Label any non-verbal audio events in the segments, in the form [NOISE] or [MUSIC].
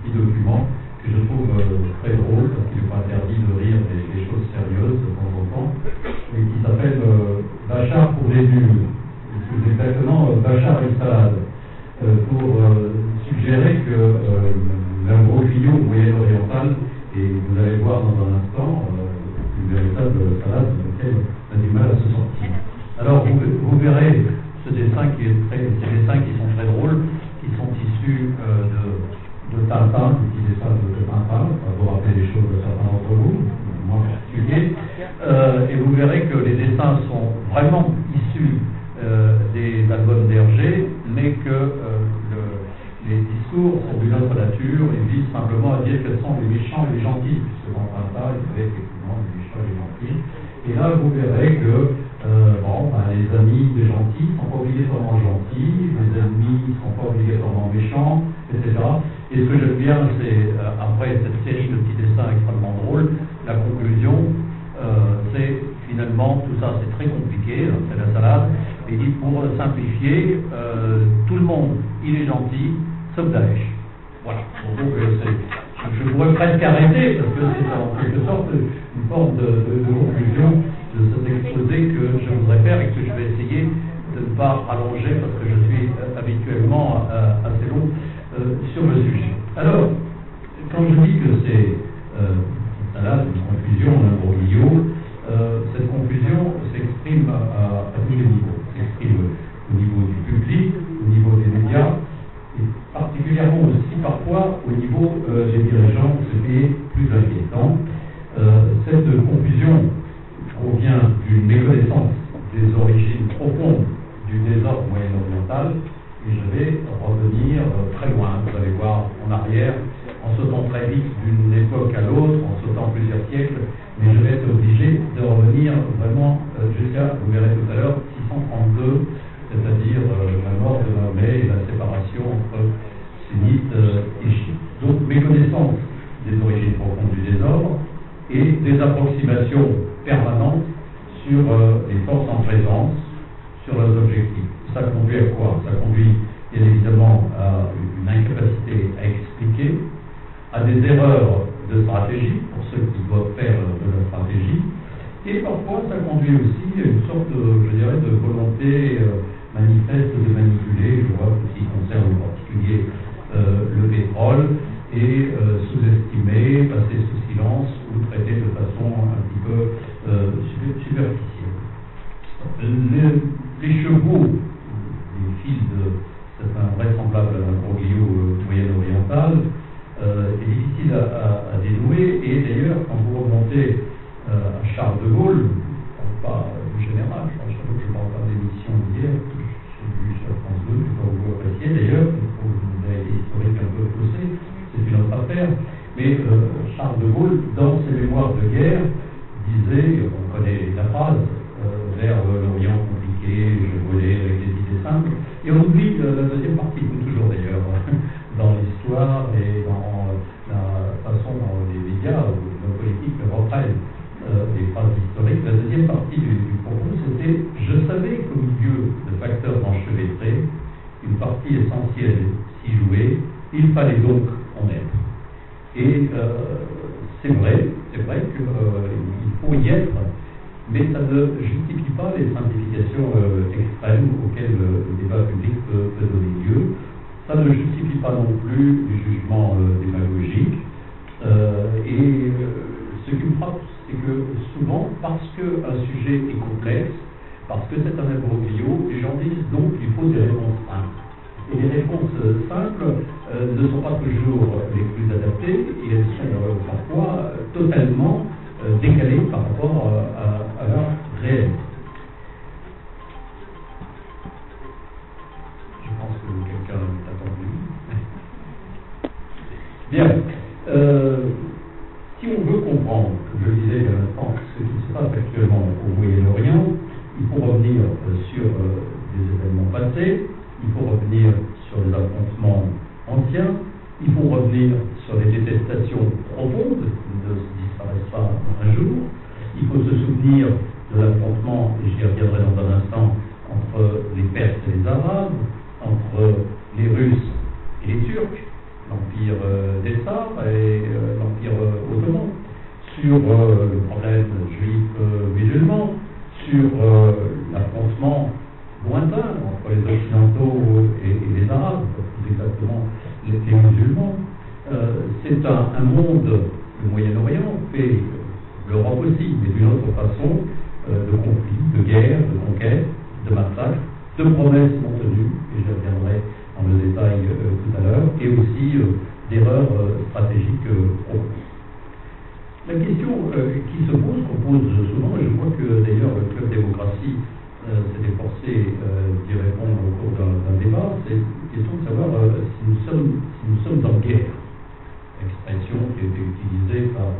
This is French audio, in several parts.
petit document que je trouve euh, très drôle, parce qu'il n'est interdit de rire des, choses sérieuses de temps en temps, et qui s'appelle euh, Bachar pour les nuls, plus exactement euh, Bachar les gentils, puisque dans Tintin, il y avait effectivement les méchants et les gentils. Et là, vous verrez que euh, bon, ben, les amis des gentils ne sont pas obligatoirement gentils, les ennemis ne sont pas obligatoirement méchants, etc. Et ce que j'aime bien, c'est, euh, après cette série de petits dessins extrêmement drôles, la conclusion, euh, c'est finalement, tout ça c'est très compliqué, hein, c'est la salade, et dit pour simplifier, tout le monde, il est gentil, sauf Daesh. Voilà. Donc, je pourrais presque arrêter, parce que c'est en quelque sorte une forme de, conclusion de cet exposé que je voudrais faire et que je vais essayer de ne pas rallonger, parce que je suis euh, habituellement euh, assez long euh, sur le sujet. Alors, quand je dis que c'est une confusion, un imbroglio, euh, cette confusion s'exprime à, à tous les niveaux. S'exprime au niveau du public, au niveau des médias, particulièrement aussi parfois au niveau euh, des dirigeants, ce qui est plus inquiétant. Euh, cette confusion provient d'une méconnaissance des origines profondes du désordre moyen-oriental, et je vais revenir euh, très loin, vous allez voir en arrière, en sautant très vite d'une époque à l'autre, en sautant plusieurs siècles, mais je vais être obligé de revenir vraiment euh, jusqu'à, vous verrez tout à l'heure, 632, c'est-à-dire la mort de Mahomet et la séparation entre euh, et chiites. Donc méconnaissance des origines profondes du désordre et des approximations permanentes sur euh, les forces en présence, sur leurs objectifs. Ça conduit à quoi? Ça conduit bien évidemment à une incapacité à expliquer, à des erreurs de stratégie pour ceux qui doivent faire de la stratégie, et parfois ça conduit aussi à une sorte, de, je dirais, de volonté euh, manifeste de manipuler, je vois, ce qui concerne en particulier euh, le pétrole, et euh, sous-estimer, passer sous silence ou traiter de façon un petit peu euh, su- superficielle. Les, chevaux, les fils de cet invraisemblable imbroglio euh, moyen-oriental, euh, est difficile à, dénouer, et d'ailleurs, quand vous remontez euh, à Charles de Gaulle, pas du général, je parle, je parle pas d'émission d'hier, j'ai vu sur France 2, je pas vous appréciez d'ailleurs, vous avez des historiques un peu faussés, mais euh, Charles de Gaulle, dans ses mémoires de guerre, disait, on connaît la phrase, euh, vers euh, l'Orient compliqué, je volais avec des idées simples, et on oublie euh, la deuxième partie, comme toujours d'ailleurs, [LAUGHS] dans l'histoire et dans euh, la façon dont les médias ou nos politiques reprennent euh, les phrases historiques. La deuxième partie du, du propos, c'était Je savais qu'au milieu de facteurs enchevêtrés, une partie essentielle s'y jouait, il fallait donc. Et euh, c'est vrai, c'est vrai qu'il faut y être, mais ça ne justifie pas les simplifications euh, extrêmes auxquelles euh, le débat public peut, donner lieu. Ça ne justifie pas non plus du jugement euh, démagogique. Euh, et euh, ce qui me frappe, c'est que souvent, parce qu'un sujet est complexe, parce que c'est un imbroglio, les gens disent donc il faut des réponses simples. Et les réponses euh, simples ne sont pas toujours les plus adaptées et elles sont parfois euh, totalement euh, décalées par rapport euh, à, à leur réalité. Je pense que quelqu'un est attendu. [LAUGHS] Bien. Si on veut comprendre, comme je disais il y a un instant, ce qui se passe actuellement au Moyen-Orient, il faut revenir sur des événements passés, il faut revenir sur les affrontements anciens, ils vont revenir sur les détestations profondes qui ne disparaissent pas un jour. Il faut se souvenir de l'affrontement, et j'y reviendrai dans un instant, entre les Perses et les Arabes, entre les Russes et les Turcs, l'Empire euh, des Tsars et euh, l'Empire euh, ottoman, sur euh, le problème juif-musulman, sur l'affrontement lointain entre les Occidentaux et, et les Arabes, plus exactement c'est un, monde, le Moyen-Orient fait l'Europe aussi, mais d'une autre façon, de conflits, de guerres, de conquêtes, de massacres, de promesses non tenues, et je reviendrai dans le détail tout à l'heure, et aussi d'erreurs stratégiques. La question qui se pose, qu'on pose souvent, et je crois que d'ailleurs le Club démocratie s'est efforcé d'y répondre au cours d'un débat, c'est une question de savoir si, nous sommes, si nous sommes en guerre. Expression qui a été utilisée par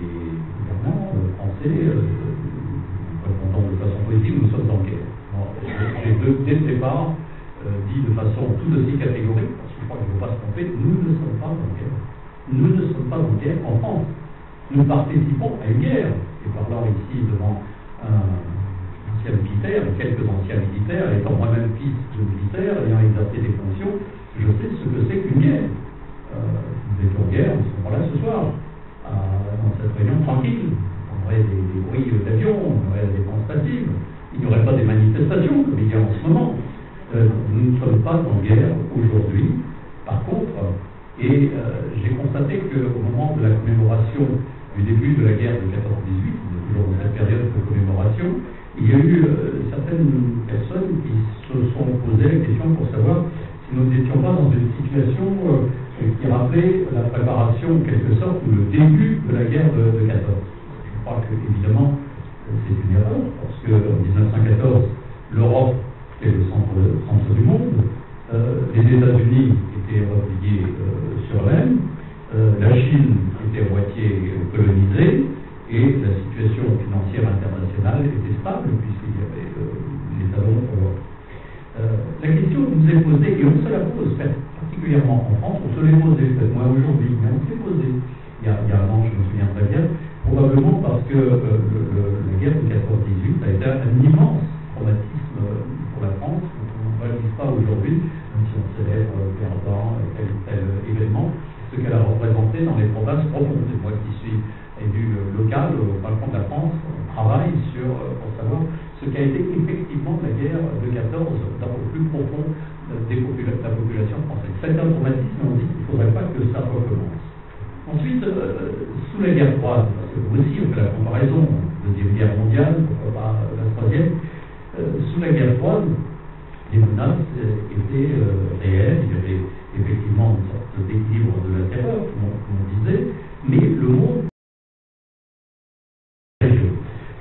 les gouvernants français, répondant de façon positive, nous sommes en guerre. J'ai dès le départ dit de façon tout aussi catégorique, parce que je crois qu'il ne faut pas se tromper, nous ne sommes pas en guerre. Nous ne sommes pas en guerre en France. Nous participons à une guerre, et parlant ici devant un ancien militaire, quelques anciens militaires, étant moi-même fils de militaire, ayant exercé des fonctions, je sais ce que c'est qu'une guerre. Euh, nous étions en guerre, nous sommes là ce soir, dans cette réunion tranquille. On aurait des, des bruits d'avions, on aurait des dépenses passives, il n'y aurait pas des manifestations comme il y a en ce moment. Euh, nous ne sommes pas en guerre aujourd'hui. Par contre, et euh, j'ai constaté qu'au moment de la commémoration du début de la guerre de 14-18, toujours dans cette période de commémoration, il y a eu euh, certaines personnes qui se sont posé la question pour savoir si nous n'étions pas dans une situation euh, qui rappelait la préparation, en quelque sorte, ou le début de la guerre de, de 14. Je crois que, évidemment, c'est une erreur, parce qu'en 1914, l'Europe était le centre, du monde, euh, les États-Unis étaient repliés euh, sur euh, la Chine était moitié colonisée, et la situation financière internationale était stable, puisqu'il y avait les talons l'Europe. la question nous est posée, et on se la pose particulièrement en France, on se l'est posée, moins aujourd'hui, mais on se l'est posée. Il y, a, un an, je me souviens très bien, probablement parce que la guerre de 14-18 a été un immense traumatisme pour la France, on ne réalise pas aujourd'hui, même si on célèbre ou tel événement, ce qu'elle a représenté dans les provinces profondes. Moi qui suis pour savoir ce qu'a été effectivement la guerre de 14 dans le plus profond des popula de la population française. C'est un traumatisme, on dit qu'il ne faudrait pas que ça recommence. Ensuite, euh, sous la guerre froide, parce que vous aussi on fait la comparaison, deuxième guerre mondiale, pourquoi pas la troisième, euh, sous la guerre froide, les menaces étaient euh, réelles, il y avait effectivement une sorte d'équilibre de la terreur, comme on, disait, mais le monde.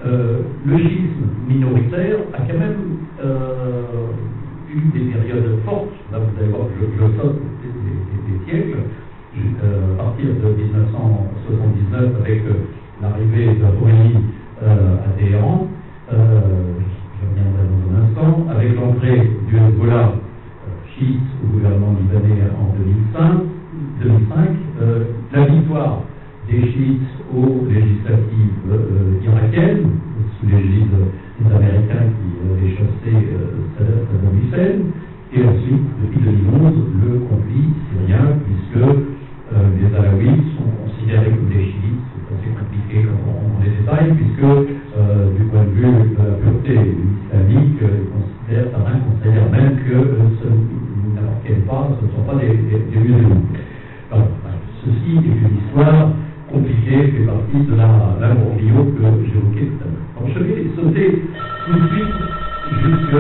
Euh, le schisme a quand même euh, eu des périodes fortes. Là, vous allez voir je, je saute des, siècles, euh, à partir de 1979 avec euh, l'arrivée de Khomeini à Téhéran. je reviendrai dans un instant, avec l'entrée du Hezbollah chiite au gouvernement libanais en 2005, 2005 euh, la victoire des chiites aux législatives euh, irakiennes, sous l'égide des Américains qui avaient chassé euh, Saddam Hussein, et ensuite, depuis 2011, le conflit syrien, puisque euh, les Alaouites sont considérés comme des chiites, c'est assez compliqué quand on les détails, puisque euh, du point de vue de la pureté islamique, certains considèrent même que ce pas, ce ne sont pas des musulmans. Alors, ceci est une histoire compliquée, fait partie de l'imbroglio que j'évoquais tout à l'heure. Je vais sauter tout de suite jusque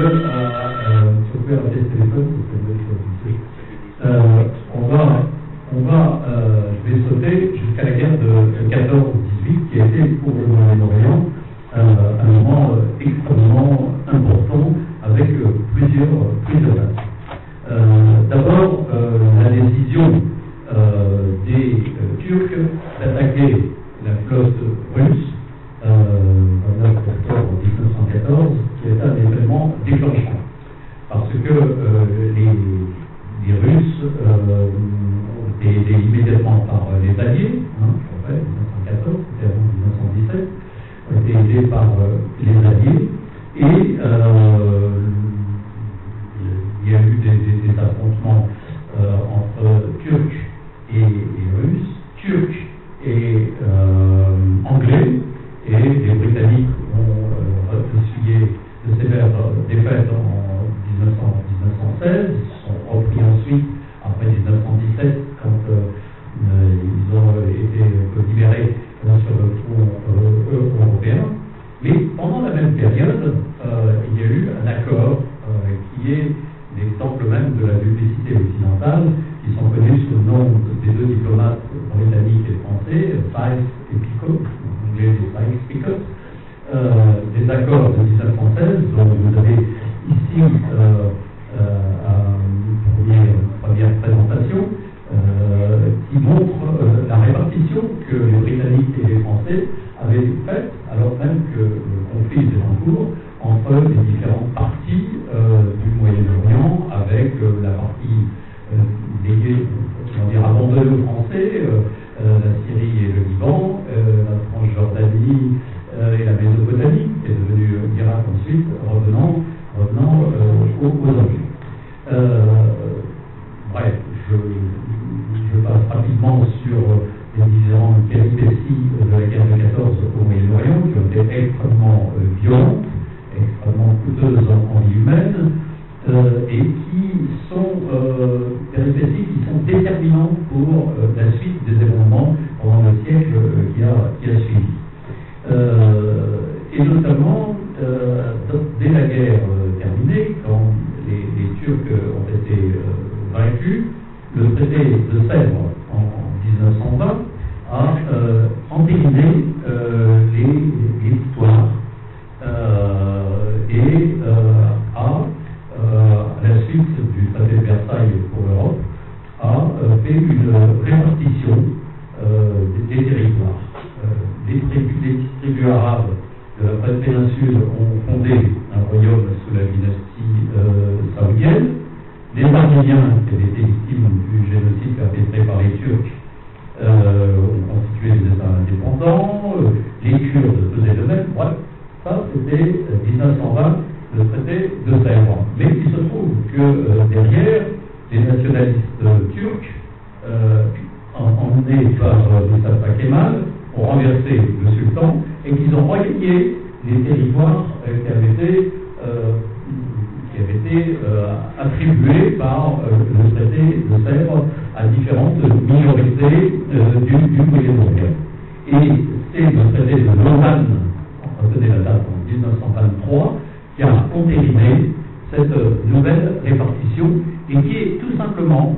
cette nouvelle répartition et qui est tout simplement,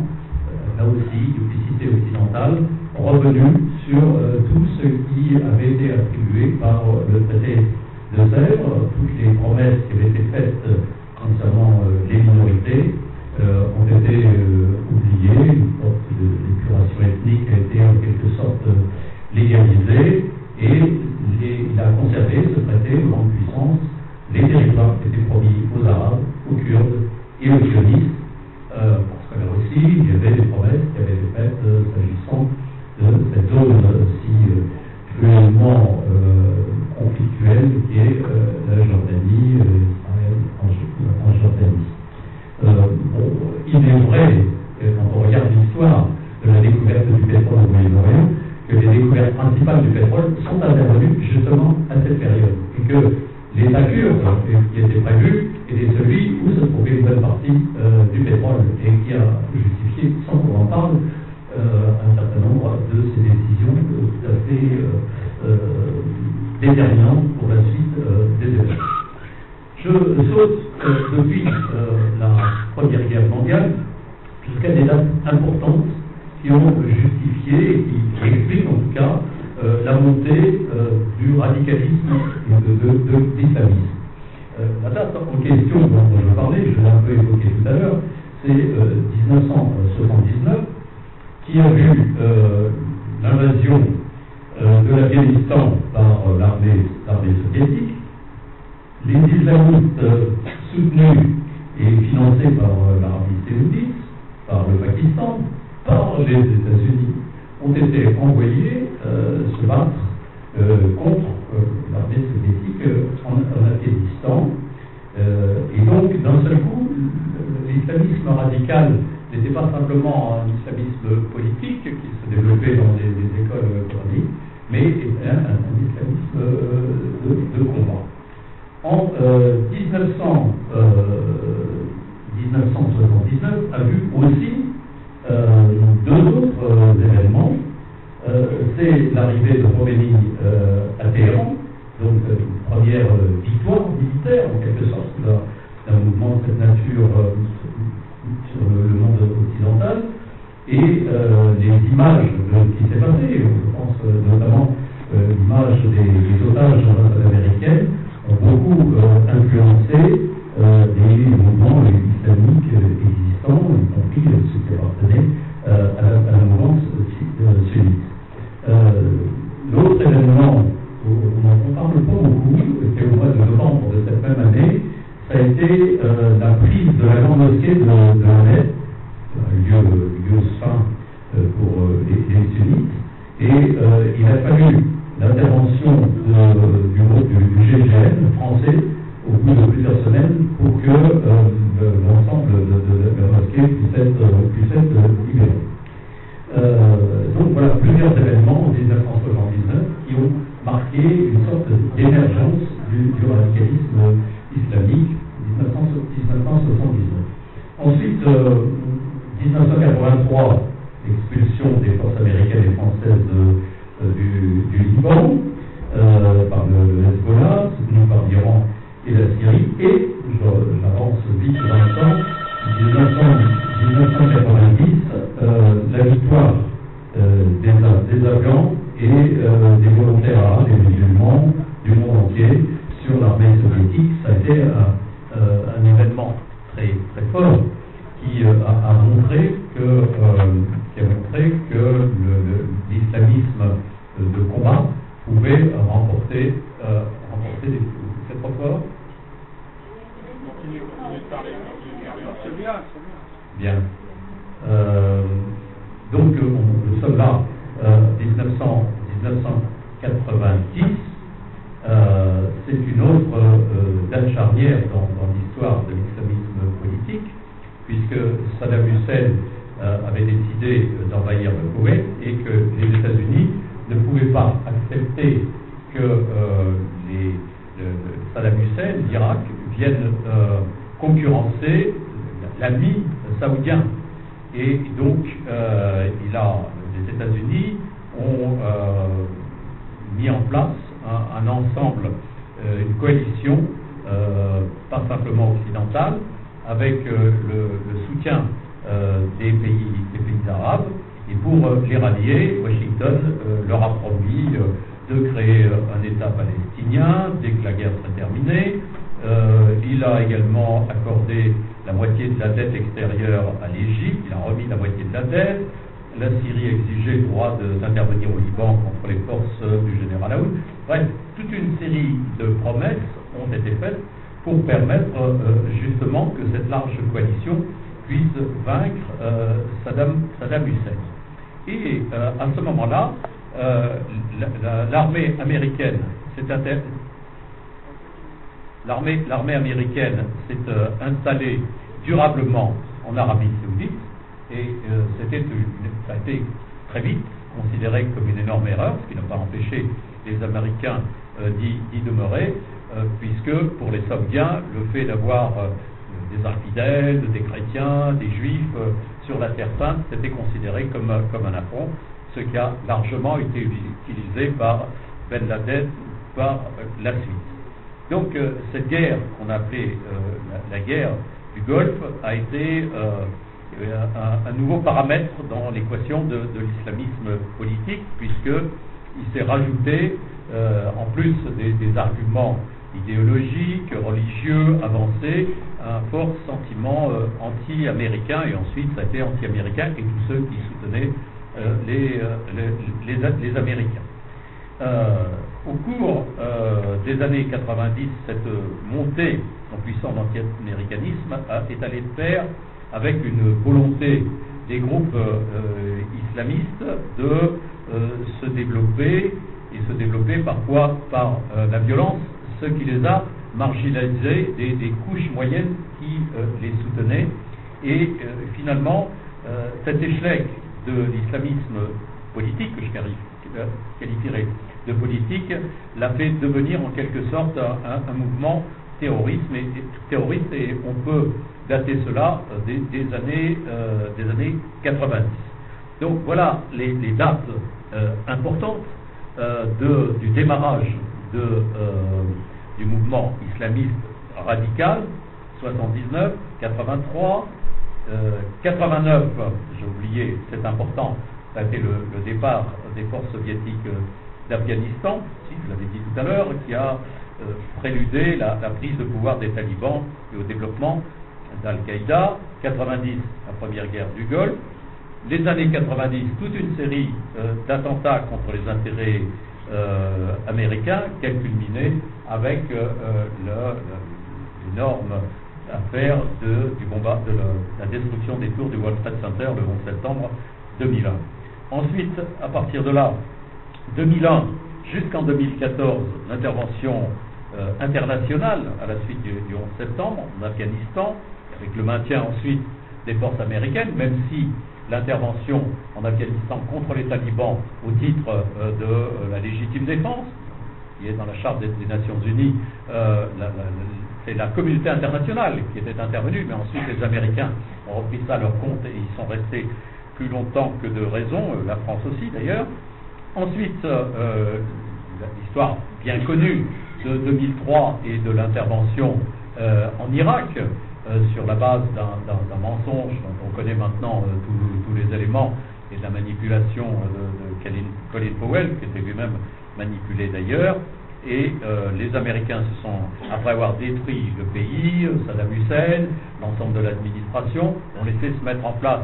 là aussi, duplicité occidentale, revenu sur euh, tout ce qui avait été attribué par euh, le traité de Sèvres, toutes les promesses qui avaient été faites concernant euh, les minorités ont été oubliées, une sorte d'épuration ethnique a été en quelque sorte légalisée et il a conservé ce traité en puissance les territoires qui étaient promis aux Arabes, aux Kurdes et aux sionistes, parce que là aussi il y avait des promesses qui avaient été faites s'agissant cette zone si cruellement euh, conflictuelle qui est euh, la Jordanie, euh, Israël en, Jordanie. il est vrai, quand on regarde l'histoire de la découverte du pétrole au Moyen-Orient, que les du pétrole sont intervenues justement à cette période. Et que les kurde qui étaient prévus étaient celui où se trouvait une bonne partie du pétrole et qui a justifié, sans qu'on en parle, euh, un certain nombre de ces décisions tout à fait euh, euh, déterminantes pour la suite des événements. Je saute depuis la Première Guerre mondiale jusqu'à des dates importantes qui ont justifié, qui, expliquent en tout cas la montée du radicalisme et de, l'islamisme. la date en question dont je parlais, je l'ai un peu évoqué tout à l'heure, c'est 1979 qui a vu euh, l'invasion euh, de l'Afghanistan par euh, l'armée soviétique, les islamistes soutenus et financés par l'Arabie saoudite, par le Pakistan, par les États-Unis, ont été envoyés se battre contre l'armée soviétique en, en Afghanistan. et donc, d'un seul coup, l'islamisme radical n'était pas simplement un islamisme politique qui se développait dans des, écoles coraniques, mais un, islamisme euh, de, combat. En 1900, euh, 1979 euh, a vu aussi deux autres événements. C'est l'arrivée de Roménie à Téhéran, donc une première victoire militaire en quelque sorte d'un mouvement de cette nature sur le monde occidental. Et les images de ce qui s'est passé, je pense notamment l'image des, otages dans l'ambassade américaine, ont beaucoup influencé des mouvements islamiques existants, y compris ceux qui appartenaient à la mouvance sunnite. L'autre événement, on n'en parle pas beaucoup, est au mois de novembre de cette même année, ça a été euh, la prise de la grande mosquée de, de un lieu, lieu saint euh, pour euh, les, les, sunnites, et il a fallu l'intervention du groupe du, français au bout de plusieurs semaines pour que l'ensemble de, la mosquée puisse être, puisse. Euh, donc voilà plusieurs événements au 1979 qui ont marqué une sorte d'émergence du, radicalisme islamique 1979. Ensuite, euh, 1983, l'expulsion des forces américaines et françaises euh, du, Liban par le, Hezbollah, soutenu par l'Iran et la Syrie, et j'avance vite pour l'instant, 1919. Sur l'armée soviétique, ça a été un, un événement très, très fort qui a, a, montré que, qui a montré que l'islamisme de combat pouvait remporter, remporter des C'est trop fort Bien. Euh, donc, nous sommes là, euh, 1900, 1990. Euh, c'est une autre euh, date charnière dans, dans l'histoire de l'islamisme politique, puisque Saddam Hussein euh, avait décidé d'envahir le Koweït et que les États-Unis ne pouvaient pas accepter que euh, Saddam Hussein, l'Irak, viennent concurrencer l'ami saoudien. Et donc, euh, il a, les États-Unis ont euh, mis en place un, ensemble, euh, une coalition, euh, pas simplement occidentale, avec euh, le, soutien euh, des, pays, des pays arabes. Et pour les rallier, Washington leur a promis de créer un État palestinien dès que la guerre serait terminée. il a également accordé la moitié de la dette extérieure à l'Égypte, il a remis la moitié de la dette. La Syrie exigeait le droit d'intervenir au Liban contre les forces du général Aoud. Bref, toute une série de promesses ont été faites pour permettre euh, justement que cette large coalition puisse vaincre euh, Saddam, Hussein. Et euh, à ce moment-là, l'armée américaine l'armée, américaine s'est euh, installée durablement en Arabie Saoudite et euh, c'était ça a été très vite considéré comme une énorme erreur, ce qui n'a pas empêché les Américains euh, d'y demeurer, euh, puisque pour les Saoudiens, le fait d'avoir euh, des infidèles, des chrétiens, des juifs euh, sur la Terre Sainte, c'était considéré comme, comme un affront, ce qui a largement été utilisé par Ben Laden par la suite. Donc euh, cette guerre qu'on a appelée euh, la, la, guerre du Golfe a été euh, un, nouveau paramètre dans l'équation de, l'islamisme politique, puisqu'il s'est rajouté, en plus des, arguments idéologiques, religieux, avancés, un fort sentiment anti-américain, et ensuite ça a été anti-américain, et tous ceux qui soutenaient les, les, les, les Américains. Euh, au cours euh, des années 90, cette montée en puissance d'anti-américanisme est allée de pair avec une volonté des groupes euh, islamistes de euh, se développer et se développer parfois par euh, la violence, ce qui les a marginalisés des, couches moyennes qui euh, les soutenaient. Et finalement, cet échec de l'islamisme politique, que je qualifierais de politique l'a fait devenir en quelque sorte un, mouvement terroriste et on peut dater cela euh, des, années, euh, des années 90. Donc voilà les, dates euh, importantes euh, de, du démarrage euh, du mouvement islamiste radical 79, 83, 89, j'ai oublié, c'est important, ça a été le, départ des forces soviétiques d'Afghanistan, si je l'avais dit tout à l'heure, qui a préludé la, la, prise de pouvoir des talibans et au développement d'Al-Qaïda. 90, la première guerre du Golfe. Les années 90, toute une série d'attentats contre les intérêts euh, américain qui a culminé avec euh, euh, l'énorme affaire de, du de la, destruction des tours du World Trade Center le 11 septembre 2001. Ensuite, à partir de là, 2001 jusqu'en 2014, l'intervention internationale à la suite du, du 11 septembre en Afghanistan, avec le maintien ensuite des forces américaines, même si l'intervention en Afghanistan contre les talibans au titre euh, de euh, la légitime défense, qui est dans la charte des, Nations Unies, euh, c'est la communauté internationale qui était intervenue, mais ensuite les Américains ont repris ça à leur compte et ils sont restés plus longtemps que de raison, la France aussi d'ailleurs. Ensuite, l'histoire bien connue de 2003 et de l'intervention en Irak, euh, sur la base d'un mensonge dont on connaît maintenant euh, tous les éléments et la manipulation euh, de, Colin Powell, qui était lui-même manipulé d'ailleurs. Et les Américains se sont, après avoir détruit le pays, Saddam Hussein, l'ensemble de l'administration, ont laissé se mettre en place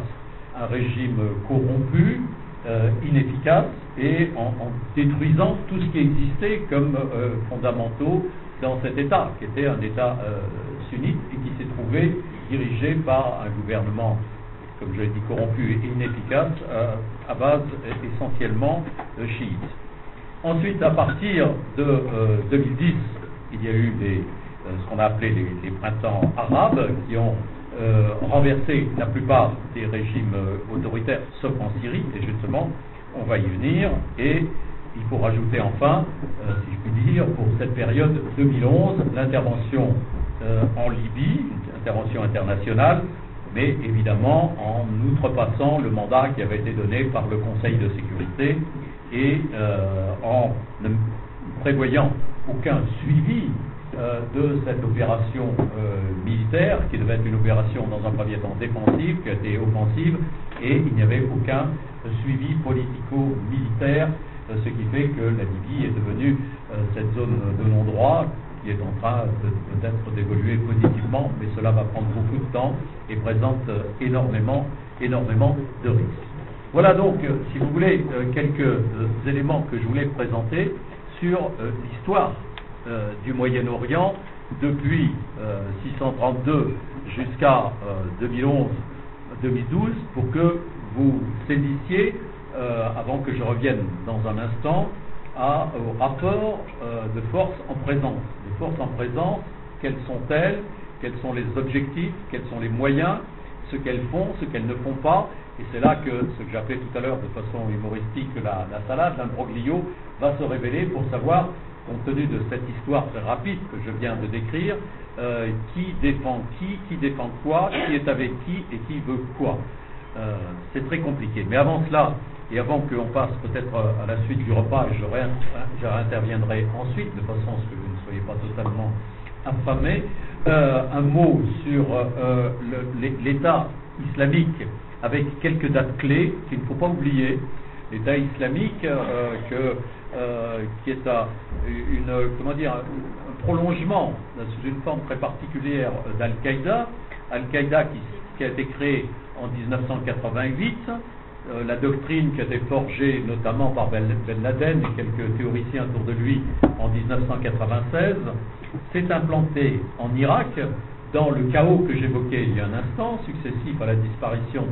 un régime corrompu, inefficace, et en, détruisant tout ce qui existait comme fondamentaux dans cet État, qui était un État sunnite et qui s'est trouvé dirigé par un gouvernement, comme je l'ai dit, corrompu et inefficace, euh, à base essentiellement de chiites. Ensuite, à partir de 2010, euh, il y a eu euh, ce qu'on a appelé les, printemps arabes qui ont renversé la plupart des régimes autoritaires, sauf en Syrie, et justement, on va y venir, et il faut rajouter enfin, si je puis dire, pour cette période 2011, l'intervention euh, en Libye, une intervention internationale, mais évidemment en outrepassant le mandat qui avait été donné par le Conseil de sécurité et euh, en ne prévoyant aucun suivi euh, de cette opération militaire, qui devait être une opération dans un premier temps défensive, qui a été offensive, et il n'y avait aucun suivi politico-militaire, ce qui fait que la Libye est devenue cette zone de non-droit qui est en train peut-être d'évoluer positivement, mais cela va prendre beaucoup de temps et présente euh, énormément, énormément de risques. Voilà donc, euh, si vous voulez, euh, quelques éléments que je voulais présenter sur l'histoire du Moyen-Orient depuis 632 jusqu'à 2011-2012 pour que vous saisissiez, avant que je revienne dans un instant, au rapport de force en présence forces en présence, quelles sont-elles, quels sont les objectifs, quels sont les moyens, ce qu'elles font, ce qu'elles ne font pas. Et c'est là que ce que j'appelais tout à l'heure de façon humoristique la, la salade, l'imbroglio, va se révéler pour savoir, compte tenu de cette histoire très rapide que je viens de décrire, euh, qui défend qui, qui défend quoi, qui est avec qui et qui veut quoi. Euh, c'est très compliqué. Mais avant cela, et avant qu'on passe peut-être à la suite du repas, et je, réinterviendrai ensuite, de façon à ce que soyez pas totalement affamés. Euh, un mot sur euh, l'État islamique avec quelques dates clés qu'il ne faut pas oublier. L'État islamique euh, que, qui est un prolongement sous une forme très particulière d'Al-Qaïda. Al-Qaïda qui, qui a été créé en 1988 euh, la doctrine qui a été forgée notamment par Ben, ben Laden et quelques théoriciens autour de lui en 1996 s'est implantée en Irak dans le chaos que j'évoquais il y a un instant, successif à la disparition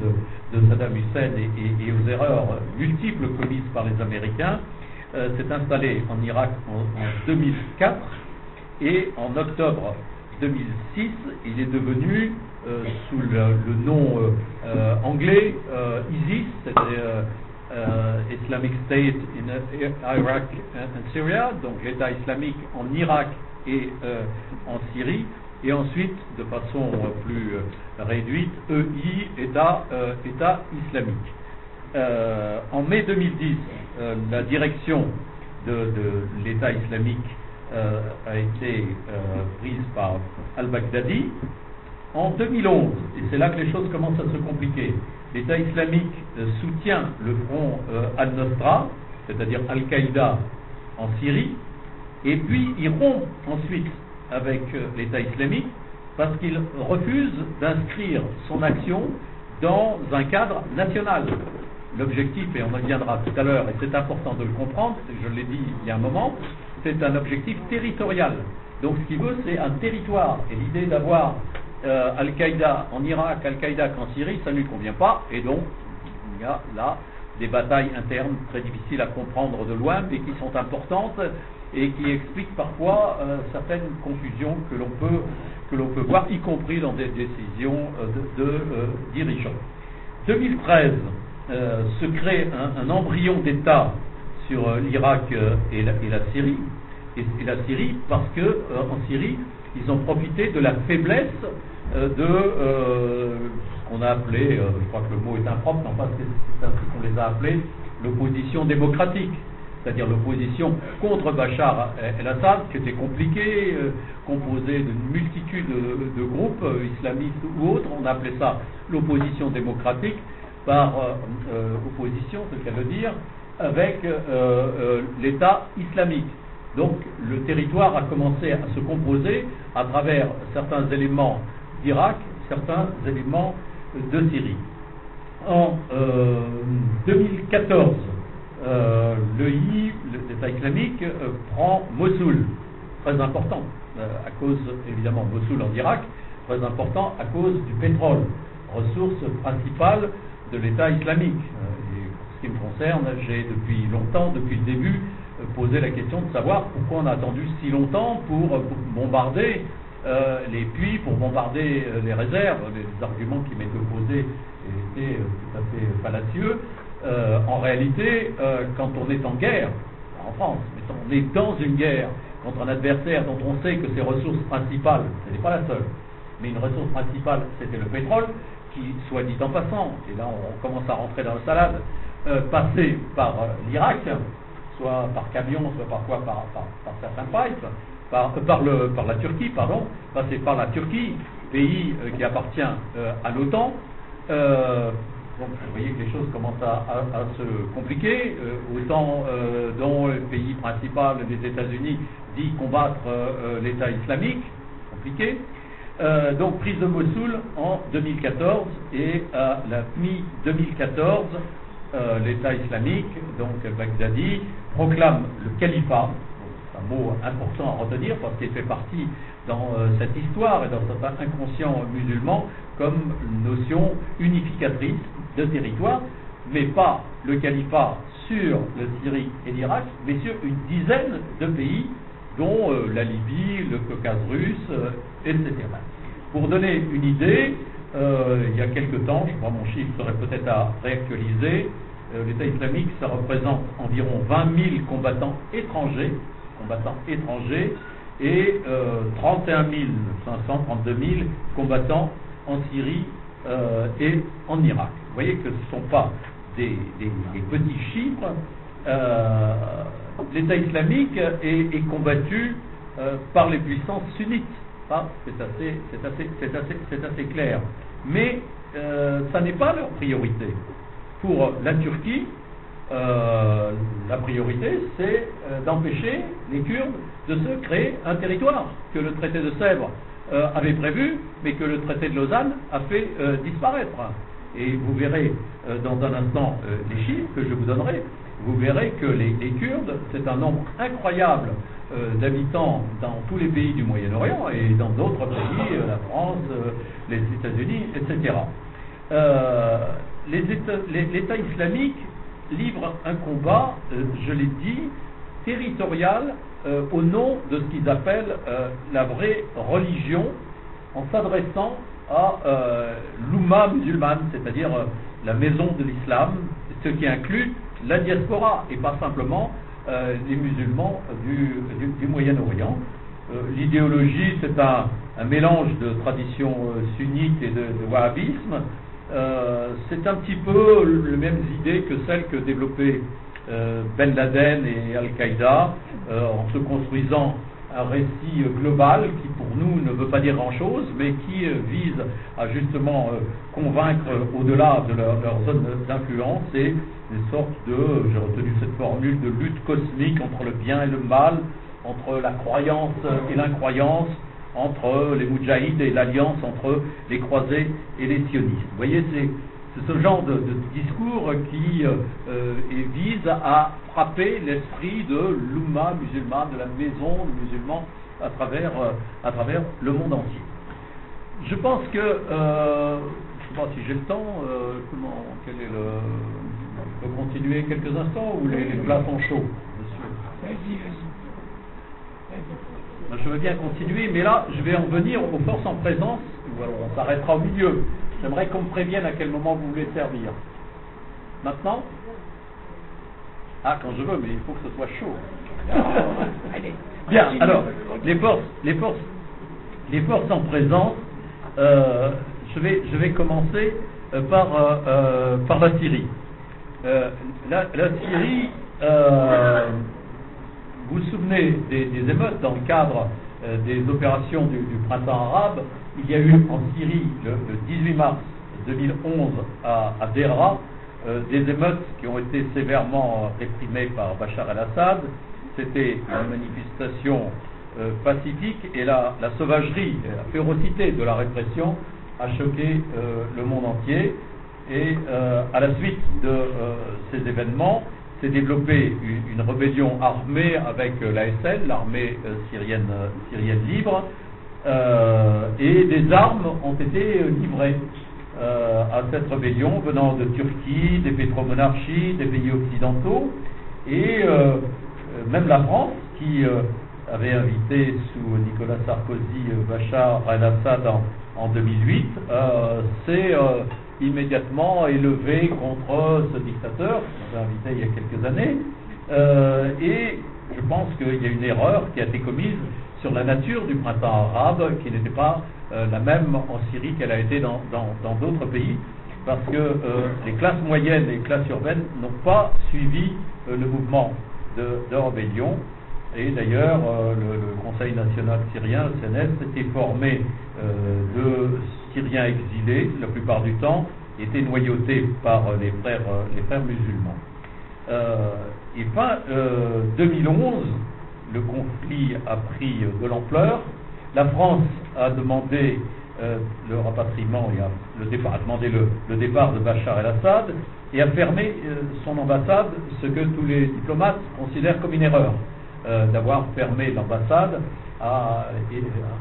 de, Saddam Hussein et, aux erreurs multiples commises par les Américains, euh, s'est installé en Irak en, 2004 et en octobre 2006, il est devenu euh, sous le, nom euh, euh, anglais ISIS, c'est-à-dire Islamic State in Iraq and Syria, donc l'État islamique en Irak et en Syrie, et ensuite, de façon plus réduite, EI, État, État islamique. en mai 2010, la direction de, de l'État islamique a été prise par al-Baghdadi, En 2011, et c'est là que les choses commencent à se compliquer, l'État islamique euh, soutient le front euh, al-Nostra, c'est-à-dire Al-Qaïda en Syrie, et puis il rompt ensuite avec euh, l'État islamique parce qu'il refuse d'inscrire son action dans un cadre national. L'objectif, et on en viendra tout à l'heure, et c'est important de le comprendre, je l'ai dit il y a un moment, c'est un objectif territorial. Donc ce qu'il veut, c'est un territoire. Et l'idée d'avoir euh, Al-Qaïda en Irak, Al-Qaïda en Syrie, ça ne lui convient pas. Et donc, il y a là des batailles internes très difficiles à comprendre de loin, mais qui sont importantes et qui expliquent parfois euh, certaines confusions que l'on peut, peut voir, y compris dans des décisions euh, de, de dirigeants. 2013 se crée un, embryon d'État sur l'Irak et, la Syrie, et, la Syrie parce que en Syrie, ils ont profité de la faiblesse de euh, ce qu'on a appelé, euh, je crois que le mot est impropre, mais enfin c'est ainsi qu'on les a appelés, l'opposition démocratique, c'est-à-dire l'opposition contre Bachar el-Assad, qui était compliquée, composée d'une multitude de, groupes islamistes ou autres, on a appelé ça l'opposition démocratique, par opposition, ce qu'elle veut dire, avec l'État islamique. Donc le territoire a commencé à se composer à travers certains éléments d'Irak, certains éléments de Syrie. En 2014, euh, euh, l'État islamique, euh, prend Mossoul, très important, à cause évidemment Mossoul en Irak, très important à cause du pétrole, ressource principale de l'État islamique. Et pour ce qui me concerne, j'ai depuis longtemps, depuis le début, posé la question de savoir pourquoi on a attendu si longtemps pour bombarder euh, les puits pour bombarder euh, les réserves. Les arguments qui m'étaient opposés étaient euh, tout à fait fallacieux. en réalité, quand on est en guerre, en France, mais quand on est dans une guerre contre un adversaire dont on sait que ses ressources principales, ce n'est pas la seule, mais une ressource principale, c'était le pétrole, qui, soit dit en passant, et là on commence à rentrer dans le salade, passait par l'Irak, soit par camion, soit parfois par, par, par certains pipes, par, par la Turquie, pardon, passer par la Turquie, pays euh, qui appartient euh, à l'OTAN. Euh, donc vous voyez que les choses commencent à, se compliquer, autant dont le pays principal des États-Unis dit combattre l'État islamique, compliqué. donc prise de Mossoul en 2014 et à la mi-2014, l'État islamique, donc Baghdadi, proclame le califat, mot important à retenir parce qu'il fait partie dans euh, cette histoire et dans cet inconscient musulman comme notion unificatrice de territoire, mais pas le califat sur le Syrie et l'Irak, mais sur une dizaine de pays, dont euh, la Libye, le Caucase russe, euh, etc. Pour donner une idée, il y a quelque temps, je crois mon chiffre serait peut-être à réactualiser, l'État islamique, ça représente environ 20 000 combattants étrangers combattants étrangers et 31 500, 32 000 combattants en Syrie euh, et en Irak. Vous voyez que ce ne sont pas des, petits chiffres. Euh, L'État islamique est, combattu euh, par les puissances sunnites. Ah, c'est assez, assez, assez, assez, clair. Mais ça n'est pas leur priorité. Pour la Turquie, euh, la priorité, c'est euh, d'empêcher les Kurdes de se créer un territoire que le traité de Sèvres euh, avait prévu, mais que le traité de Lausanne a fait disparaître. Et vous verrez dans un instant les chiffres que je vous donnerai. Vous verrez que les, Kurdes, c'est un nombre incroyable d'habitants dans tous les pays du Moyen-Orient et dans d'autres pays, la France, les États-Unis, etc. L'État islamique livre un combat, euh, je l'ai dit, territorial euh, au nom de ce qu'ils appellent euh, la vraie religion, en s'adressant à l'Oumma musulmane, c'est-à-dire la maison de l'islam, ce qui inclut la diaspora et pas simplement les musulmans du, Moyen-Orient. L'idéologie, c'est un, mélange de tradition sunnite et de, de wahhabisme. Euh, c'est un petit peu les mêmes idées que celles que développaient euh, Ben Laden et Al-Qaïda euh, en se construisant un récit global qui pour nous ne veut pas dire grand-chose, mais qui vise à justement convaincre au-delà de leur, zone d'influence et une sorte de, j'ai retenu cette formule, de lutte cosmique entre le bien et le mal, entre la croyance et l'incroyance, entre les Moudjahides et l'alliance entre les croisés et les sionistes. Vous voyez, c'est ce genre de, discours qui euh, euh, vise à frapper l'esprit de l'Oumma musulman, de la maison musulman à travers, euh, à travers le monde entier. Je pense que, je ne sais pas si j'ai le temps, comment, quel est le, on peut continuer quelques instants ou les, plats sont chauds, monsieur? Je veux bien continuer, mais là, je vais en venir aux forces en présence, ou alors on s'arrêtera au milieu. J'aimerais qu'on me prévienne à quel moment vous voulez servir. Maintenant? Ah, quand je veux, mais il faut que ce soit chaud. [LAUGHS] Bien, alors, les forces, les forces, les forces en présence, euh, je, vais, je vais commencer euh, par, euh, par la Syrie. La, Syrie, vous vous souvenez des, émeutes dans le cadre des opérations du printemps arabe? Il y a eu en Syrie, le, 18 mars 2011, à, à Dera, euh, des émeutes qui ont été sévèrement réprimées par Bachar el-Assad. C'était une manifestation euh, pacifique et la, sauvagerie, la férocité de la répression a choqué euh, le monde entier. Et à la suite de ces événements, s'est développée une, rébellion armée avec l'ASL, l'armée syrienne, syrienne libre, euh, et des armes ont été livrées euh, à cette rébellion venant de Turquie, des pétromonarchies, des pays occidentaux, et euh, même la France qui avait invité sous Nicolas Sarkozy Bachar el-Assad en, 2008, s'est immédiatement élevé contre ce dictateur, qu'on avait invité il y a quelques années, et je pense qu'il y a une erreur qui a été commise sur la nature du printemps arabe qui n'était pas euh, la même en Syrie qu'elle a été dans d'autres pays, parce que euh, les classes moyennes et les classes urbaines n'ont pas suivi euh, le mouvement de, rébellion. Et d'ailleurs, le, Conseil national syrien, le CNS, était formé de Syriens exilés, la plupart du temps, était noyauté par les frères, les frères musulmans. et fin 2011, le conflit a pris de l'ampleur. La France a demandé euh, le rapatriement, et le départ, a demandé le, départ de Bachar el-Assad et a fermé euh, son ambassade, ce que tous les diplomates considèrent comme une erreur, euh, d'avoir fermé l'ambassade à,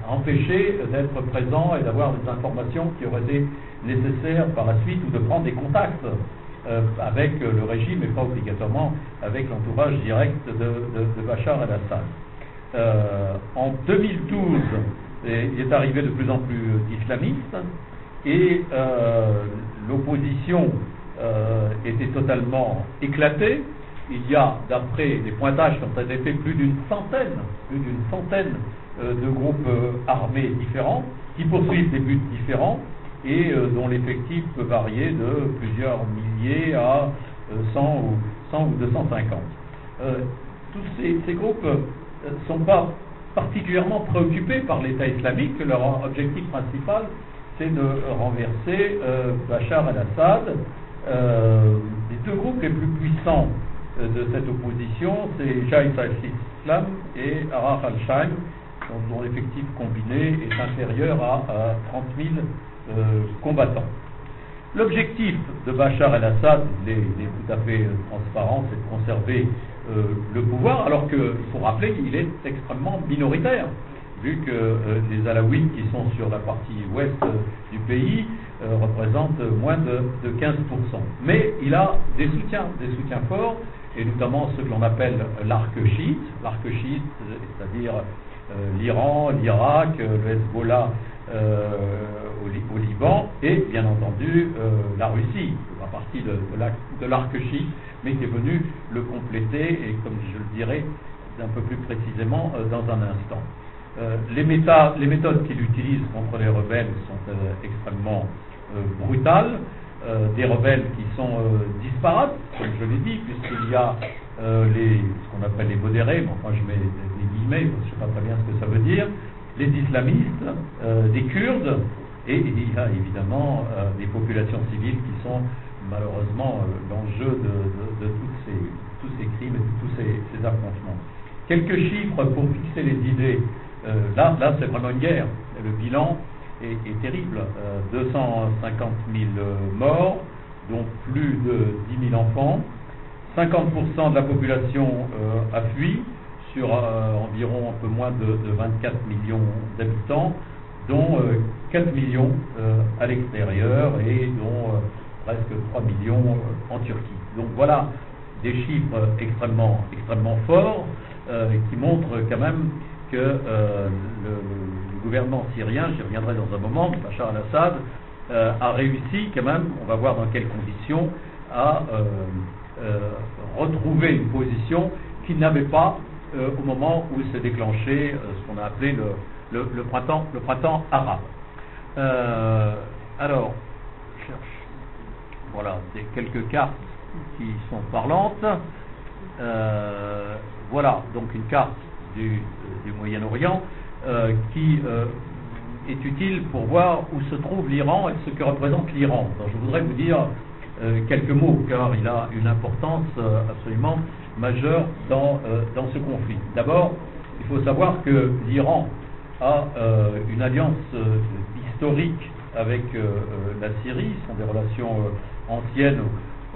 empêcher d'être présent et d'avoir des informations qui auraient été nécessaires par la suite ou de prendre des contacts euh, avec le régime et pas obligatoirement avec l'entourage direct de, Bachar el-Assad. Euh, en 2012, il est arrivé de plus en plus d'islamistes et euh, l'opposition était totalement éclatée. Il y a, d'après les pointages qui ont été faits, plus d'une centaine, plus d'une centaine de groupes armés différents qui poursuivent des buts différents et euh, dont l'effectif peut varier de plusieurs milliers à 100 euh, ou, 100 ou 250. Euh, tous ces, groupes ne sont pas particulièrement préoccupés par l'État islamique. Leur objectif principal, c'est de renverser Bachar el-Assad. les deux groupes les plus puissants de cette opposition, c'est Jais al-Islam et Araf al-Shaim, dont, l'effectif combiné est inférieur à, à 30 000 euh, combattants. L'objectif de Bachar el-Assad, il, est, tout à fait transparent, c'est de conserver euh, le pouvoir, alors qu'il faut rappeler qu'il est extrêmement minoritaire, vu que euh, les Alaouites qui sont sur la partie ouest du pays représentent moins de, 15%. Mais il a des soutiens, des soutiens forts, et notamment ce que l'on appelle l'arc chiite, l'arc chiite, c'est-à-dire l'Iran, l'Irak, le Hezbollah au, au, Liban et bien entendu euh, la Russie, qui fait partie de, l'arc chiite, mais qui est venu le compléter et comme je le dirai un peu plus précisément euh, dans un instant. Euh, les, méthodes qu'il utilise contre les rebelles sont extrêmement brutales. Des rebelles qui sont disparates, comme je l'ai dit, puisqu'il y a les, ce qu'on appelle les modérés, mais je mets des guillemets, je ne sais pas très bien ce que ça veut dire, les islamistes, des Kurdes, et il y a évidemment des populations civiles qui sont malheureusement l'enjeu de, tous ces crimes et de tous ces affrontements. Quelques chiffres pour fixer les idées. Euh, là, là c'est vraiment une guerre. Le bilan est, terrible. 250 euh, 000 euh, morts, dont plus de 10 000 enfants. 50% de la population a fui sur environ un peu moins de, 24 millions d'habitants, dont 4 millions à l'extérieur et dont presque 3 millions en Turquie. Donc voilà des chiffres extrêmement, extrêmement forts. Euh, qui montre quand même que euh, gouvernement syrien, j'y reviendrai dans un moment, Bachar al-Assad, euh, a réussi quand même, on va voir dans quelles conditions, à retrouver une position qu'il n'avait pas au moment où s'est déclenché ce qu'on a appelé le, le, printemps, le printemps arabe. alors, je cherche voilà, des, quelques cartes qui sont parlantes. Voilà donc une carte du, Moyen-Orient euh, qui euh, est utile pour voir où se trouve l'Iran et ce que représente l'Iran. Je voudrais vous dire euh, quelques mots car il a une importance absolument majeure dans, dans ce conflit. D'abord, il faut savoir que l'Iran a une alliance historique avec la Syrie, ce sont des relations anciennes,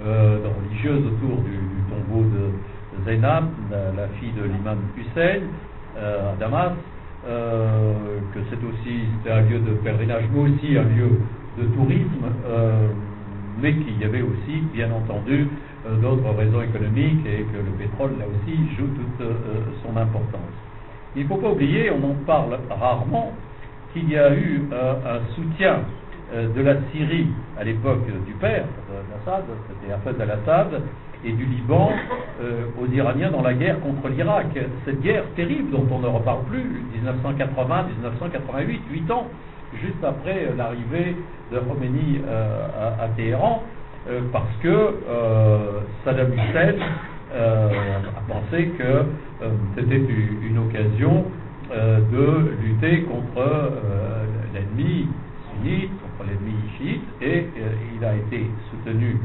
religieuses autour du tombeau de, Zainab, la, fille de l'imam Hussein, à Damas, euh, que c'est aussi un lieu de pèlerinage, mais aussi un lieu de tourisme, euh, mais qu'il y avait aussi, bien entendu, d'autres raisons économiques et que le pétrole, là aussi, joue toute son importance. Il ne faut pas oublier, on en parle rarement, qu'il y a eu un soutien de la Syrie à l'époque du père d'Assad, c'était Hafez al-Assad, et du Liban euh, aux Iraniens dans la guerre contre l'Irak. Cette guerre terrible dont on ne reparle plus, 1980-1988, huit ans, juste après l'arrivée de Khomeini euh, à, Téhéran, euh, parce que Saddam Hussein a pensé que c'était une occasion de lutter contre l'ennemi sunnite, contre l'ennemi chiite, et il a été soutenu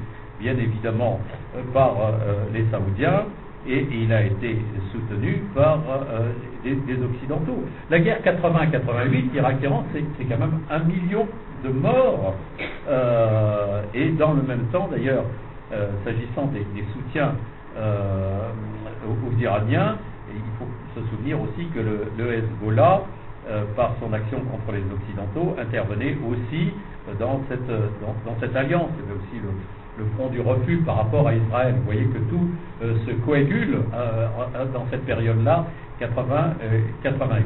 bien évidemment euh, par euh, les Saoudiens et il a été soutenu par des, euh, Occidentaux. La guerre 80-88, Irak-Iran, c'est quand même un million de morts. et dans le même temps, d'ailleurs, s'agissant des, soutiens aux, Iraniens, il faut se souvenir aussi que le, Hezbollah, par son action contre les Occidentaux, intervenait aussi dans cette, alliance. Aussi le, le front du refus par rapport à Israël. Vous voyez que tout euh, se coagule euh, dans cette période-là, 80, 88. Euh,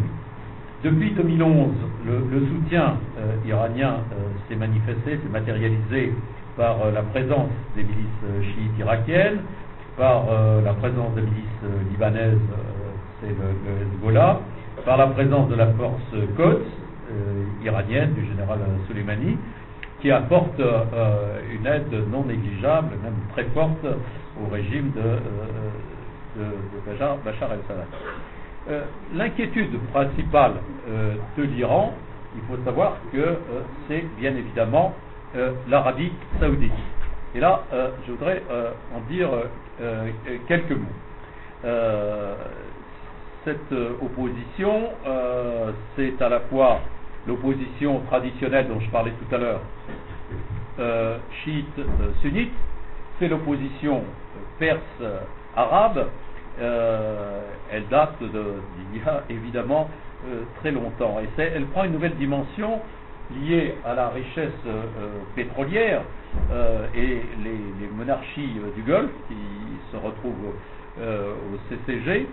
Depuis 2011, le, soutien iranien s'est manifesté, s'est matérialisé par la présence des milices chiites irakiennes, par la présence des milices libanaises, c'est le, Hezbollah, par la présence de la force Quds iranienne du général Soleimani, qui apporte euh, une aide non négligeable, même très forte, au régime de, euh, Bachar, el-Assad. Euh, l'inquiétude principale de l'Iran, il faut savoir que c'est bien évidemment l'Arabie saoudite. Et là, je voudrais en dire quelques mots. cette opposition, c'est à la fois l'opposition traditionnelle dont je parlais tout à l'heure, euh, chiite, euh, sunnite, c'est l'opposition perse-arabe. Euh, elle date d'il y a évidemment très longtemps. Et elle prend une nouvelle dimension liée à la richesse pétrolière et les, monarchies du Golfe qui se retrouvent au CCG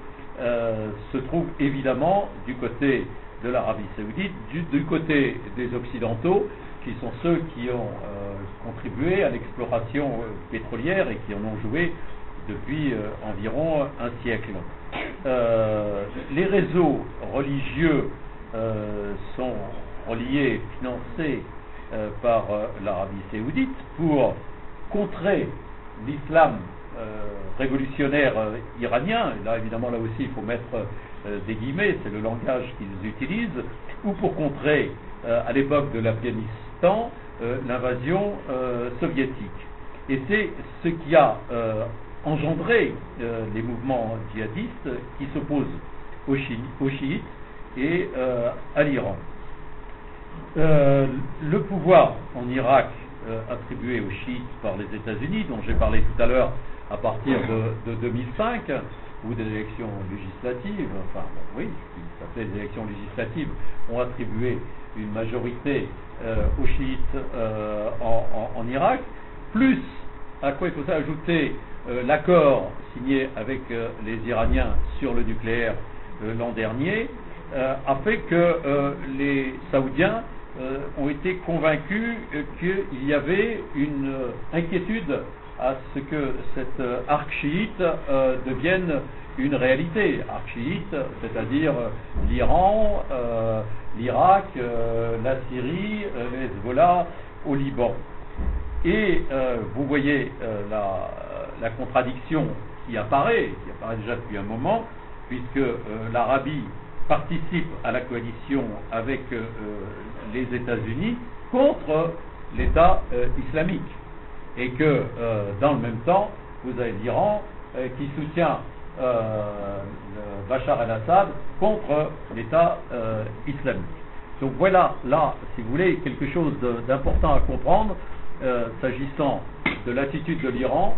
se trouvent évidemment du côté de l'Arabie saoudite, du, côté des Occidentaux, qui sont ceux qui ont euh, contribué à l'exploration euh, pétrolière et qui en ont joué depuis euh, environ un siècle. les réseaux religieux sont reliés, financés par l'Arabie saoudite pour contrer l'islam révolutionnaires iraniens, et là évidemment là aussi il faut mettre guillemets, c'est le langage qu'ils utilisent, ou pour contrer à l'époque de l'Afghanistan l'invasion soviétique. Et c'est ce qui a engendré les mouvements djihadistes qui s'opposent aux, chiites et à l'Iran. Euh, le pouvoir en Irak euh, attribué aux chiites par les États-Unis, dont j'ai parlé tout à l'heure à partir de, 2005, ou des élections législatives, enfin oui, qui s'appelaient des élections législatives, ont attribué une majorité euh, aux chiites en, Irak, plus à quoi il faut ajouter l'accord signé avec les Iraniens sur le nucléaire l'an dernier, a fait que les Saoudiens euh, ont été convaincus qu'il y avait une euh, inquiétude à ce que cette euh, arc chiite devienne une réalité. Arc chiite, c'est-à-dire l'Iran, l'Irak, la Syrie, le Hezbollah au Liban. Et vous voyez la, contradiction qui apparaît, qui apparaît déjà depuis un moment, puisque l'Arabie participe à la coalition avec euh, euh, les États-Unis contre l'État euh, islamique. Et que dans le même temps, vous avez l'Iran qui soutient Bachar el-Assad contre l'État islamique. Donc voilà, là, si vous voulez, quelque chose d'important à comprendre s'agissant de l'attitude de l'Iran,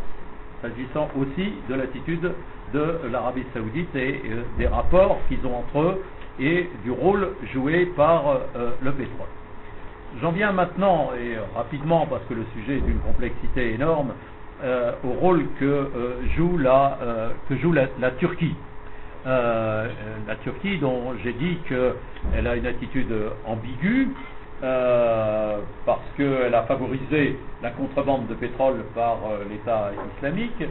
s'agissant aussi de l'attitude de l'Arabie saoudite et euh, des rapports qu'ils ont entre eux et du rôle joué par euh, le pétrole. J'en viens maintenant, et rapidement parce que le sujet est d'une complexité énorme, euh, au rôle que joue la, que joue la, Turquie. la Turquie dont j'ai dit qu'elle a une attitude ambiguë, parce qu'elle a favorisé la contrebande de pétrole par l'État islamique,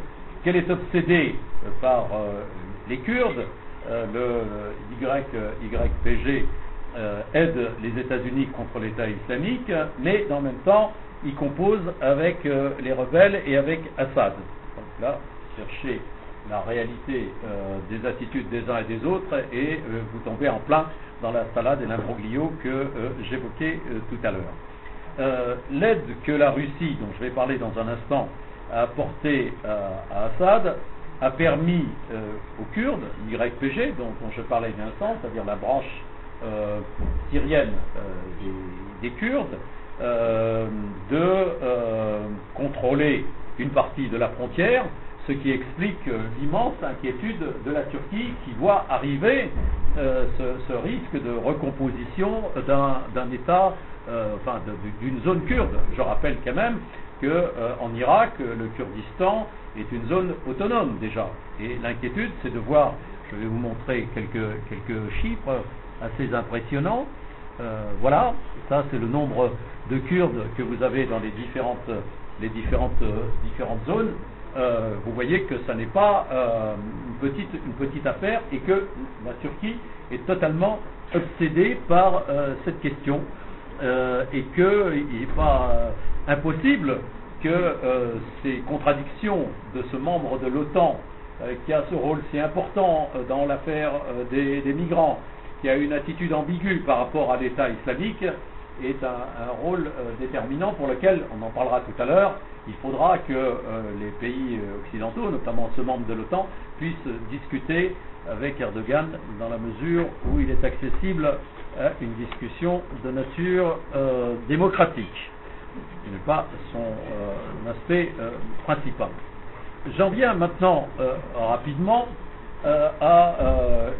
qu'elle est obsédée euh, par euh, les Kurdes, euh, le YPG aide les États-Unis contre l'État islamique, mais le même temps, il compose avec les rebelles et avec Assad. Donc là, cherchez la réalité des attitudes des uns et des autres et vous tombez en plein dans la salade et l'imbroglio que j'évoquais tout à l'heure. L'aide que la Russie, dont je vais parler dans un instant, a apporté à, Assad a permis euh, aux Kurdes, l'YPG, dont, dont, je parlais d'un instant, c'est-à-dire la branche euh, syrienne euh, des, Kurdes, de contrôler une partie de la frontière, ce qui explique l'immense inquiétude de la Turquie qui voit arriver ce, risque de recomposition d'un État, enfin d'une zone kurde. Je rappelle quand même qu'en euh, Irak, le Kurdistan est une zone autonome déjà. Et l'inquiétude, c'est de voir, je vais vous montrer quelques chiffres assez impressionnants. Euh, voilà, ça c'est le nombre de Kurdes que vous avez dans les différentes, les différentes, différentes zones. Euh, vous voyez que ça n'est pas une, petite, une petite affaire et que la Turquie est totalement obsédée par cette question et qu'il n'est pas impossible que euh, ces contradictions de ce membre de l'OTAN, euh, qui a ce rôle si important euh, dans l'affaire des, migrants, qui a une attitude ambiguë par rapport à l'État islamique, est un, rôle déterminant pour lequel, on en parlera tout à l'heure, il faudra que les pays occidentaux, notamment ce membre de l'OTAN, puissent discuter avec Erdogan dans la mesure où il est accessible à une discussion de nature démocratique ce n'est pas son euh, aspect euh, principal. J'en viens maintenant euh, rapidement à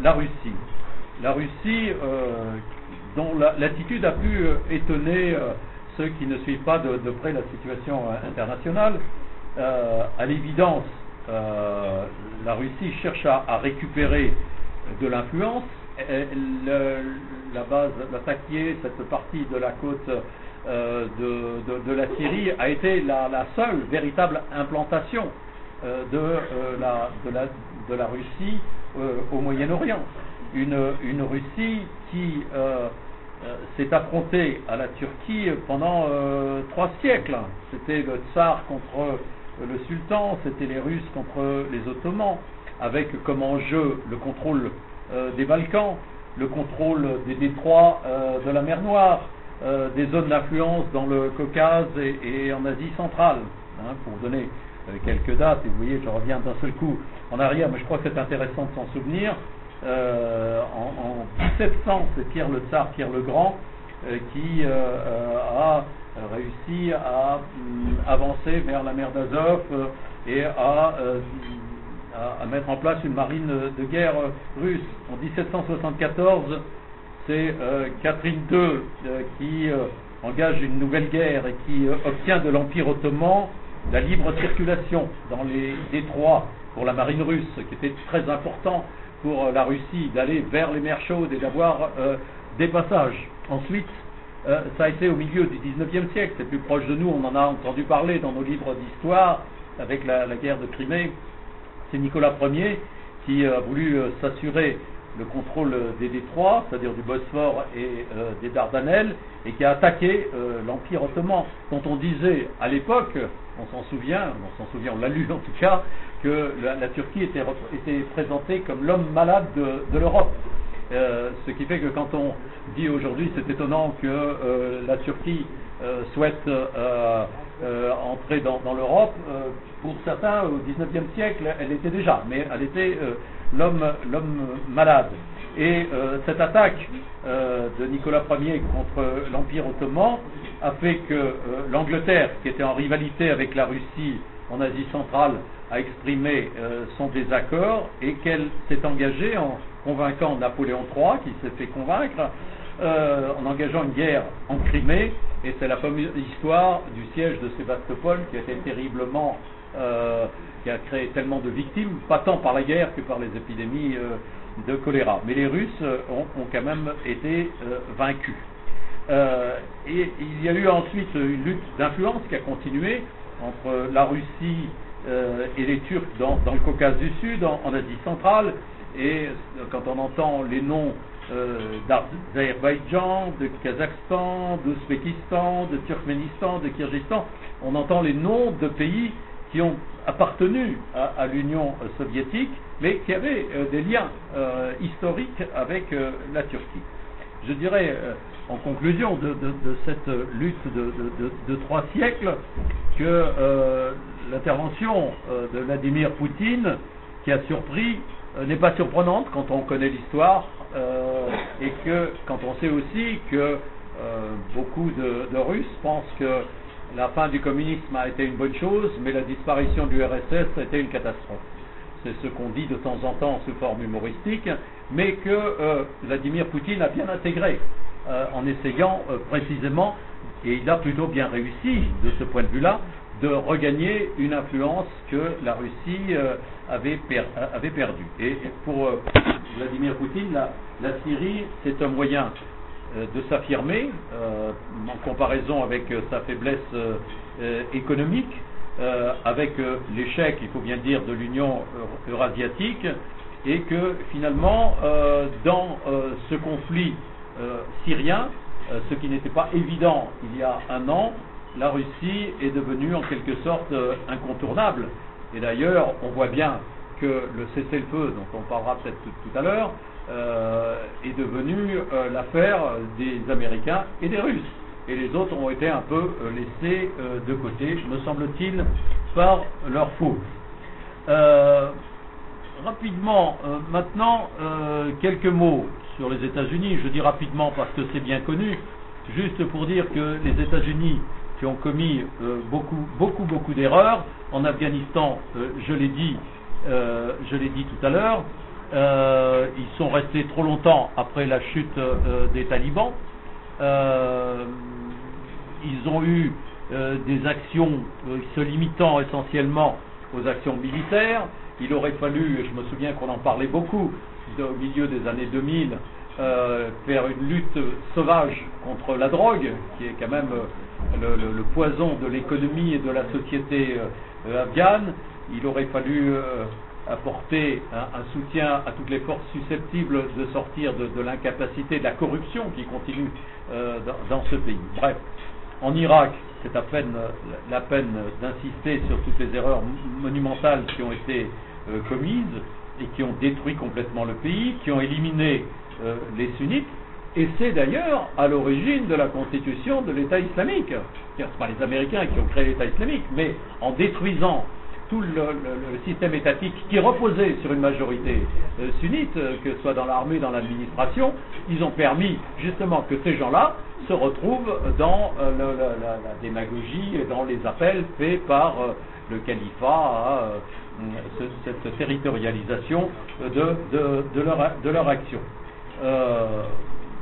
la Russie. La Russie, dont l'attitude a pu étonner ceux qui ne suivent pas de, près la situation internationale. à l'évidence, la Russie cherche à, récupérer de l'influence. La base, la cette partie de la côte euh, de, la Syrie a été la, seule véritable implantation euh, euh, de, la, Russie au Moyen-Orient. Une, Russie qui s'est affrontée à la Turquie pendant trois siècles. C'était le tsar contre le sultan, c'était les Russes contre les Ottomans, avec comme enjeu le contrôle des Balkans, le contrôle des détroits de la mer Noire, des zones d'influence dans le Caucase et, en Asie centrale. Hein, pour donner quelques dates, et vous voyez, je reviens d'un seul coup en arrière, mais je crois que c'est intéressant de s'en souvenir. Euh, en, 1700, c'est Pierre le Tsar, Pierre le Grand, euh, qui euh, a réussi à hum, avancer vers la mer d'Azov et à, à, mettre en place une marine de guerre russe. En 1774, c'est Catherine II qui engage une nouvelle guerre et qui obtient de l'Empire ottoman la libre circulation dans les détroits pour la marine russe, qui était très important pour la Russie d'aller vers les mers chaudes et d'avoir euh, des passages. Ensuite, euh, ça a été au milieu du XIXe siècle, c'est plus proche de nous, on en a entendu parler dans nos livres d'histoire avec la, guerre de Crimée. C'est Nicolas Ier qui a voulu euh, s'assurer le contrôle des détroits, c'est-à-dire du Bosphore et des Dardanelles, et qui a attaqué l'Empire ottoman, dont on disait à l'époque, on s'en souvient, on s'en souvient, on l'a lu en tout cas, que la, Turquie était, présentée comme l'homme malade de, l'Europe. Euh, ce qui fait que quand on dit aujourd'hui, c'est étonnant que euh, la Turquie euh, souhaite entrer dans, l'Europe, pour certains, au XIXe siècle, elle était déjà, mais elle était l'homme malade. Et cette attaque de Nicolas Ier contre l'Empire ottoman a fait que l'Angleterre, qui était en rivalité avec la Russie en Asie centrale, a exprimé euh, son désaccord et qu'elle s'est engagée en convainquant Napoléon III, qui s'est fait convaincre, euh, en engageant une guerre en Crimée, et c'est la fameuse histoire du siège de Sébastopol qui a été terriblement, euh, qui a créé tellement de victimes, pas tant par la guerre que par les épidémies de choléra. Mais les Russes ont, quand même été vaincus. et il y a eu ensuite une lutte d'influence qui a continué entre la Russie euh, et les Turcs dans, le Caucase du Sud, en, Asie centrale, et euh, quand on entend les noms euh, d'Azerbaïdjan, de Kazakhstan, d'Ouzbékistan, de Turkménistan, de Kyrgyzstan, on entend les noms de pays qui ont appartenu à, l'Union soviétique, mais qui avaient des liens historiques avec la Turquie. Je dirais, en conclusion de, cette lutte de, trois siècles, que l'intervention euh, de Vladimir Poutine, qui a surpris, euh, n'est pas surprenante quand on connaît l'histoire, euh, et que quand on sait aussi que beaucoup de, Russes pensent que la fin du communisme a été une bonne chose, mais la disparition du RSS a été une catastrophe. C'est ce qu'on dit de temps en temps sous forme humoristique, mais que Vladimir Poutine a bien intégré en essayant précisément, et il a plutôt bien réussi de ce point de vue-là, de regagner une influence que la Russie euh, avait, avait perdue. Et pour euh, Vladimir Poutine, la, Syrie, c'est un moyen euh, de s'affirmer en comparaison avec sa faiblesse économique, avec l'échec, il faut bien dire, de l'Union eurasiatique, et que finalement, dans ce conflit syrien, ce qui n'était pas évident il y a un an, la Russie est devenue en quelque sorte euh, incontournable. Et d'ailleurs, on voit bien que le cessez-le-feu, dont on parlera peut-être tout, à l'heure, euh, est devenu euh, l'affaire des Américains et des Russes. Et les autres ont été un peu laissés de côté, me semble-t-il, par leur faute. rapidement, maintenant, quelques mots sur les États-Unis. Je dis rapidement parce que c'est bien connu, juste pour dire que les États-Unis qui ont commis euh, beaucoup, beaucoup, beaucoup d'erreurs. En Afghanistan, euh, je l'ai dit, euh, dit tout à l'heure, ils sont restés trop longtemps après la chute des talibans. ils ont eu des actions se limitant essentiellement aux actions militaires. Il aurait fallu, je me souviens qu'on en parlait beaucoup, au milieu des années 2000, faire une lutte sauvage contre la drogue, qui est quand même le, poison de l'économie et de la société euh, afghane. Il aurait fallu euh, apporter un, soutien à toutes les forces susceptibles de sortir de, l'incapacité, de la corruption qui continue euh, dans, ce pays. Bref, En Irak, c'est à peine la peine d'insister sur toutes les erreurs monumentales qui ont été euh, commises et qui ont détruit complètement le pays, qui ont éliminé euh, les sunnites. Et c'est d'ailleurs à l'origine de la constitution de l'État islamique. Ce n'est pas les Américains qui ont créé l'État islamique, mais en détruisant tout le, système étatique qui reposait sur une majorité euh, sunnite, euh, que ce soit dans l'armée, dans l'administration, ils ont permis justement que ces gens-là se retrouvent dans la, démagogie et dans les appels faits par le califat à cette territorialisation de leur, action.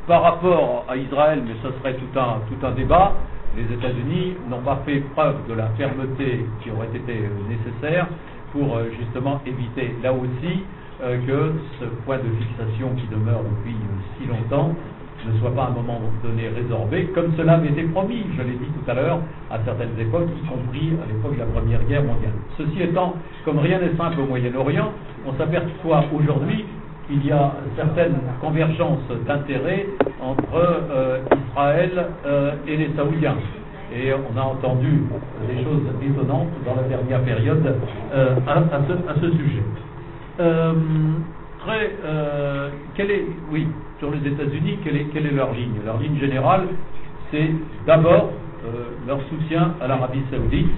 Par rapport à Israël, mais ce serait tout un, débat, les États-Unis n'ont pas fait preuve de la fermeté qui aurait été nécessaire pour euh, justement éviter là aussi euh, que ce point de fixation qui demeure depuis si longtemps ne soit pas à un moment donné résorbé, comme cela été promis, je l'ai dit tout à l'heure, à certaines époques, y compris à l'époque de la Première Guerre mondiale. Ceci étant, comme rien n'est simple au Moyen-Orient, on s'aperçoit aujourd'hui qu'il y a certaines convergences d'intérêts entre euh, Israël euh, et les Saoudiens. Et on a entendu des choses étonnantes dans la dernière période euh, à, ce, sujet. très, est, oui, sur les États-Unis, quelle est, leur ligne? Leur ligne générale, c'est d'abord leur soutien à l'Arabie saoudite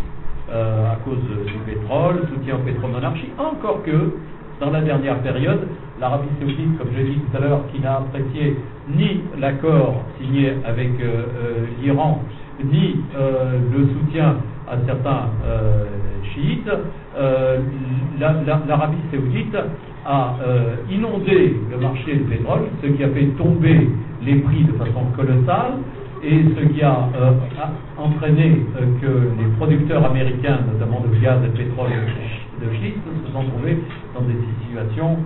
à cause du pétrole, soutien aux pétromonarchies, encore que dans la dernière période, l'Arabie saoudite, comme je l'ai dit tout à l'heure, qui n'a apprécié ni l'accord signé avec euh, euh, l'Iran, ni euh, le soutien à certains chiites, l'Arabie saoudite a inondé le marché du pétrole, ce qui a fait tomber les prix de façon colossale et ce qui a, entraîné que les producteurs américains, notamment de gaz et de pétrole de schiste, se sont trouvés dans des situations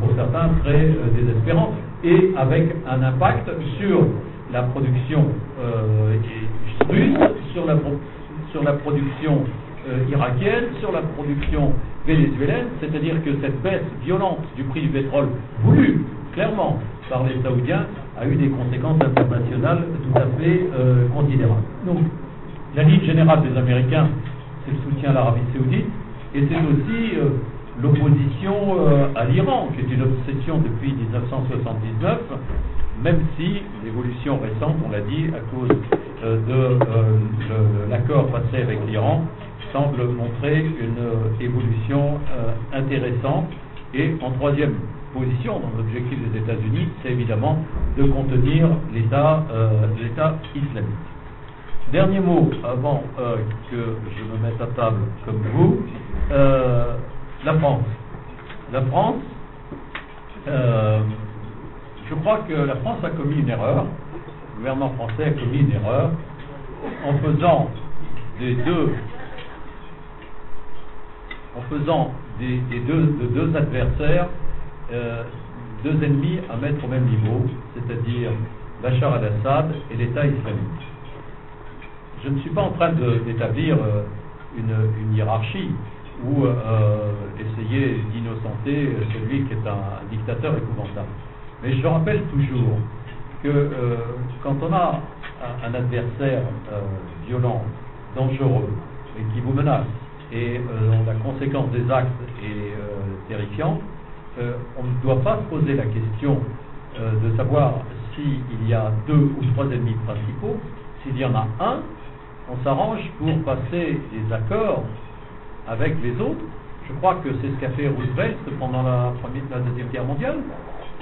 pour certains très euh, désespérants, et avec un impact sur la production euh, russe, sur la, sur la production irakienne, sur la production vénézuélienne, c'est-à-dire que cette baisse violente du prix du pétrole, voulue clairement par les Saoudiens, a eu des conséquences internationales tout à fait considérables. Donc, la ligne générale des Américains, c'est le soutien à l'Arabie saoudite, et c'est aussi l'opposition euh, à l'Iran, qui est une obsession depuis 1979, même si l'évolution récente, on l'a dit, à cause euh, de euh, l'accord passé avec l'Iran, semble montrer une évolution intéressante. Et en troisième position, dans l'objectif des États-Unis, c'est évidemment de contenir l'État islamique. Dernier mot avant que je me mette à table comme vous. La France. La France, euh, je crois que la France a commis une erreur, le gouvernement français a commis une erreur en faisant des deux en faisant des, deux, adversaires euh, deux ennemis à mettre au même niveau, c'est-à-dire Bachar al-Assad et l'État islamique. Je ne suis pas en train d'établir euh, une, hiérarchie ou euh, essayer d'innocenter celui qui est un, dictateur épouvantable. Mais je rappelle toujours que euh, quand on a un, adversaire euh, violent, dangereux, et qui vous menace, et dont la conséquence des actes est terrifiante, on ne doit pas se poser la question de savoir s'il y a deux ou trois ennemis principaux. S'il y en a un, on s'arrange pour passer des accords avec les autres. Je crois que c'est ce qu'a fait Roosevelt pendant la, première, la Deuxième Guerre mondiale.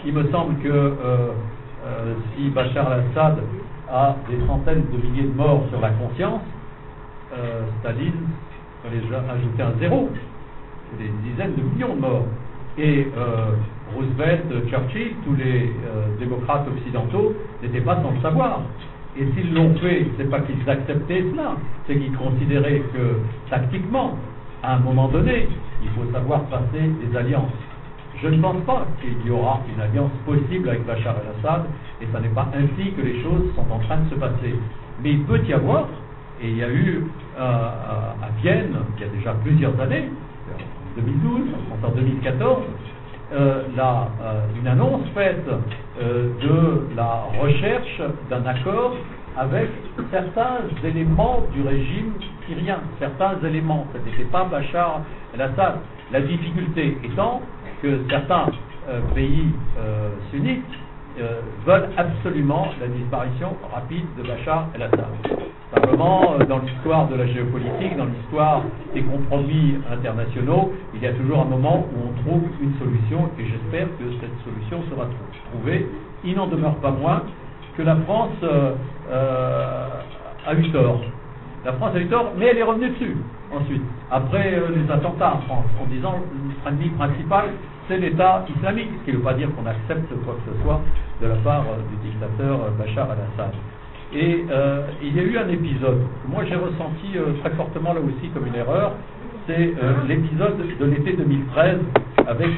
Il me semble que euh, euh, si Bachar al-Assad a des centaines de milliers de morts sur la conscience, euh, Staline fallait ajouter un zéro. C'est des dizaines de millions de morts. Et Roosevelt, Churchill, tous les démocrates occidentaux n'étaient pas sans le savoir. Et s'ils l'ont fait, c'est pas qu'ils acceptaient cela, c'est qu'ils considéraient que tactiquement, à un moment donné, il faut savoir passer des alliances. Je ne pense pas qu'il y aura une alliance possible avec Bachar el-Assad, et ce n'est pas ainsi que les choses sont en train de se passer. Mais il peut y avoir, et il y a eu euh, à Vienne, il y a déjà plusieurs années, en 2012, en 2014, euh, euh, une annonce faite de la recherche d'un accord avec certains éléments du régime syrien, certains éléments. Ce n'était pas Bachar el-Assad. La difficulté étant que certains euh, pays euh, sunnites euh, veulent absolument la disparition rapide de Bachar el-Assad. Simplement, dans l'histoire de la géopolitique, dans l'histoire des compromis internationaux, il y a toujours un moment où on trouve une solution et j'espère que cette solution sera trouvée. Il n'en demeure pas moins que la France euh, euh, a eu tort. La France a eu tort, mais elle est revenue dessus ensuite, après euh, les attentats en France, en disant que ennemi principal, c'est l'État islamique, ce qui ne veut pas dire qu'on accepte quoi que ce soit de la part du dictateur Bachar al-Assad. Et il y a eu un épisode moi j'ai ressenti très fortement là aussi comme une erreur, c'est l'épisode de l'été 2013 avec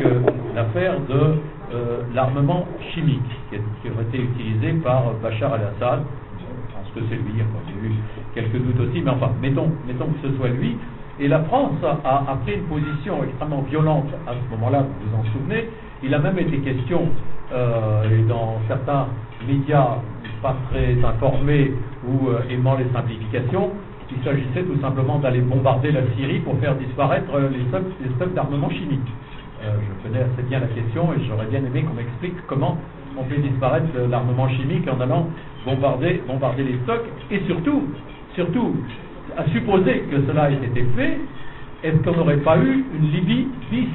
l'affaire de euh, l'armement chimique qui, aurait été utilisé par Bachar al-Assad. Je pense que c'est lui, j'ai eu quelques doutes aussi, mais enfin, mettons, mettons que ce soit lui. Et la France a, pris une position extrêmement violente à ce moment-là, vous vous en souvenez. Il a même été question, euh, et dans certains médias pas très informés ou euh, aimant les simplifications, il s'agissait tout simplement d'aller bombarder la Syrie pour faire disparaître les stocks d'armement chimique. Euh, je connais assez bien la question et j'aurais bien aimé qu'on m'explique comment on fait disparaître l'armement chimique en allant bombarder, bombarder les stocks. Et surtout, surtout, à supposer que cela ait été fait, est-ce qu'on n'aurait pas eu une Libye bis?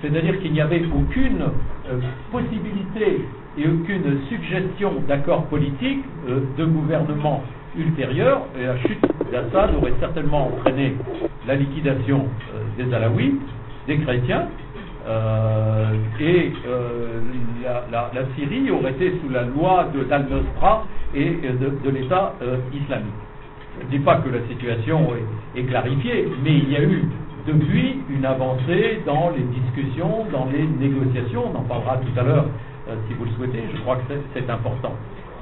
C'est-à-dire qu'il n'y avait aucune euh, possibilité et aucune suggestion d'accord politique euh, de gouvernement ultérieur, et la chute d'Assad aurait certainement entraîné la liquidation des Alaouites, des chrétiens, euh, et euh, la, Syrie aurait été sous la loi de d'Al-Nosra et de, l'État euh, islamique. Je ne dis pas que la situation est, clarifiée, mais il y a eu depuis une avancée dans les discussions, dans les négociations. On en parlera tout à l'heure si vous le souhaitez. Je crois que c'est important.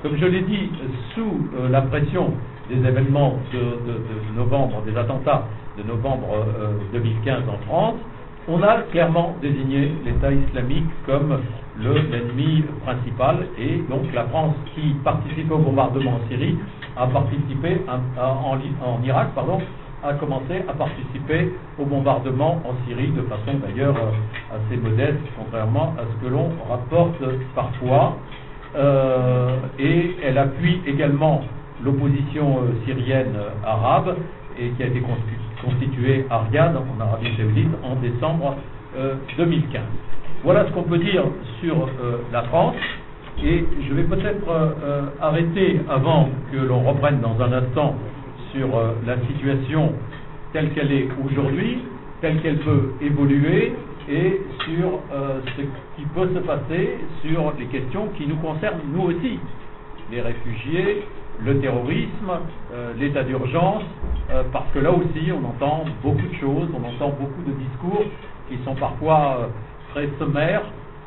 Comme je l'ai dit, sous la pression des événements de, de, novembre, des attentats de novembre 2015 en France, on a clairement désigné l'État islamique comme l'ennemi principal et donc la France qui participe au bombardement en Syrie a participé en, Irak pardon, a commencé à participer au bombardement en Syrie de façon d'ailleurs euh, assez modeste contrairement à ce que l'on rapporte parfois. Euh, et elle appuie également l'opposition euh, syrienne arabe et qui a été constituée à Riyad, en Arabie Saoudite, en décembre 2015. Euh, voilà ce qu'on peut dire sur euh, la France. Et je vais peut-être euh, arrêter avant que l'on reprenne dans un instant sur la situation telle qu'elle est aujourd'hui, telle qu'elle peut évoluer et sur ce qui peut se passer sur les questions qui nous concernent nous aussi, les réfugiés, le terrorisme, euh, l'état d'urgence, euh, parce que là aussi on entend beaucoup de choses, on entend beaucoup de discours qui sont parfois euh, très sommaires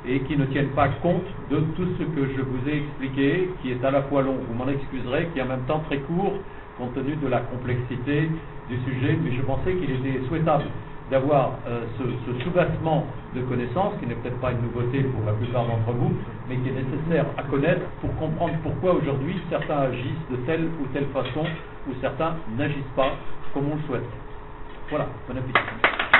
et qui ne tiennent pas compte de tout ce que je vous ai expliqué, qui est à la fois long, vous m'en excuserez, qui est en même temps très court compte tenu de la complexité du sujet, mais je pensais qu'il était souhaitable d'avoir euh, ce, ce, soubassement de connaissances, qui n'est peut-être pas une nouveauté pour la plupart d'entre vous, mais qui est nécessaire à connaître pour comprendre pourquoi aujourd'hui certains agissent de telle ou telle façon, ou certains n'agissent pas comme on le souhaite. Voilà, bon appétit.